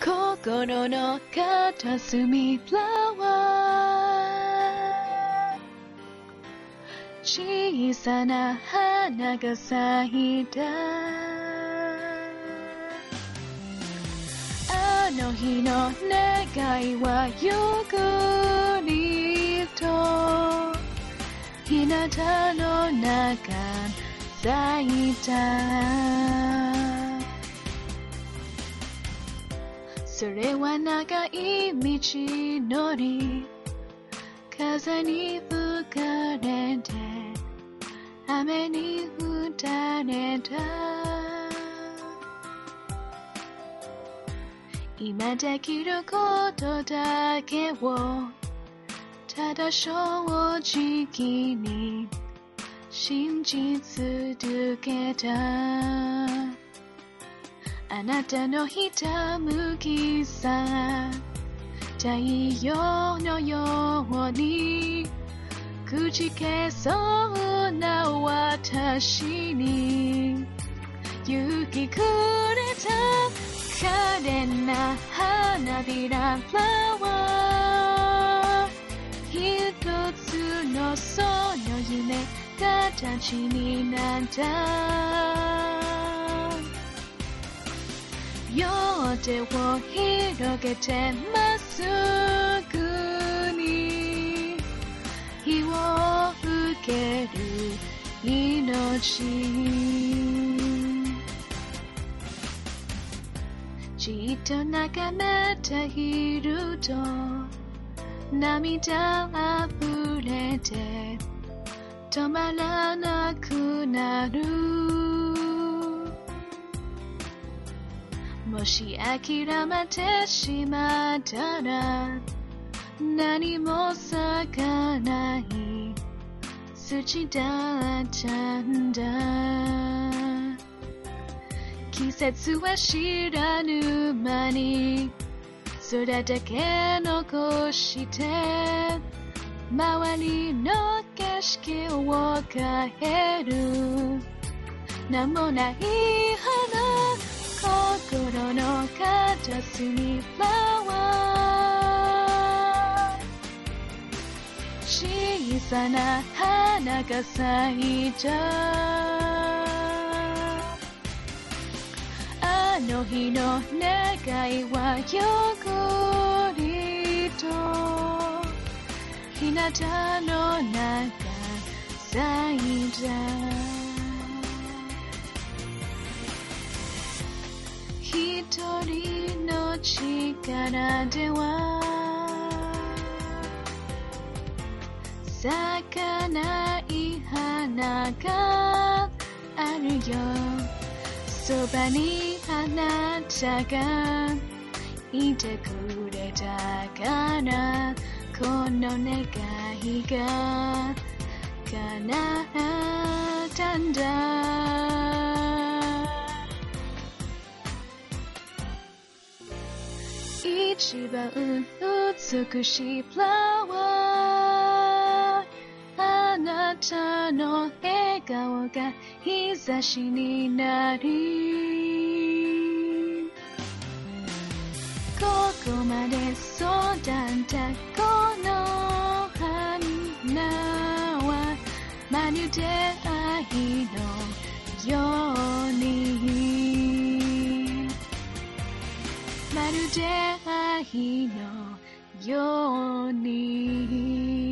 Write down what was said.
心の片隅フラワー。小さな花が咲いた。あの日の願いはゆっくりと日向の中咲いた。それは長い道のり風に吹かれて雨に打たれた。今できることだけをただ正直に信じ続けた。あなたのひたむきさ。太陽のようにくじけそうな私に。行きくれた可憐な花びらフラワー。一つのその夢形になった。手を広げてまっすぐに。火を吹ける命。じっと眺めていると涙あふれて止まらなくなる。もし諦めてしまったら何も咲かない土だったんだ季節は知らぬ間にそれだけ残して周りの景色を変える。名もない花心の片隅フラワー小さな花が咲いたあの日の願いはゆっくりと日向の中咲いた力では咲かない花があるよ。そばにあなたがいてくれたからこの願いが叶ったんだ。一番美しいフラワーあなたの笑顔が日差しになりここまで育ったこの花はまるで愛のよう。まるで愛のように。